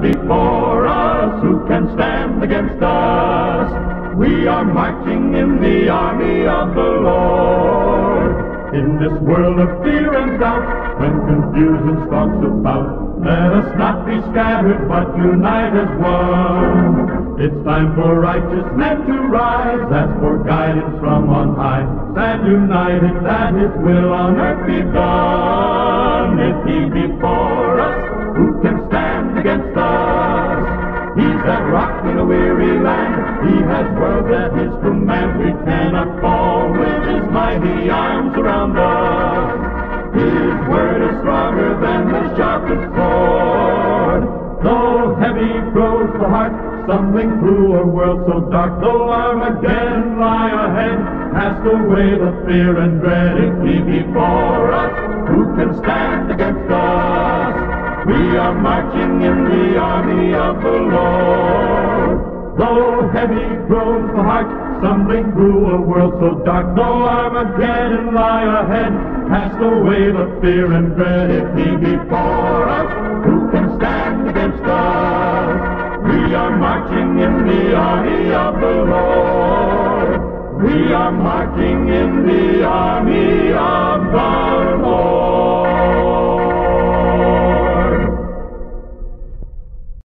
before us, who can stand against us? We are marching in the army of the Lord. In this world of fear and doubt, when confusion stalks about, let us not be scattered, but unite as one. It's time for righteous men to rise, ask for guidance from on high. Stand united that His will on earth be done. If He be for that rock in a weary land. He has worlds at His command. We cannot fall with His mighty arms around us. His word is stronger than the sharpest sword. Though heavy grows the heart, stumbling through a world so dark, though Armageddon lie ahead, cast away the fear and dread. If he be for us, who can stand against? We are marching in the army of the Lord. Though heavy grows the heart, stumbling through a world so dark, though Armageddon lie ahead, cast away the fear and dread. If he be for us, who can stand against us? We are marching in the army of the Lord. We are marching in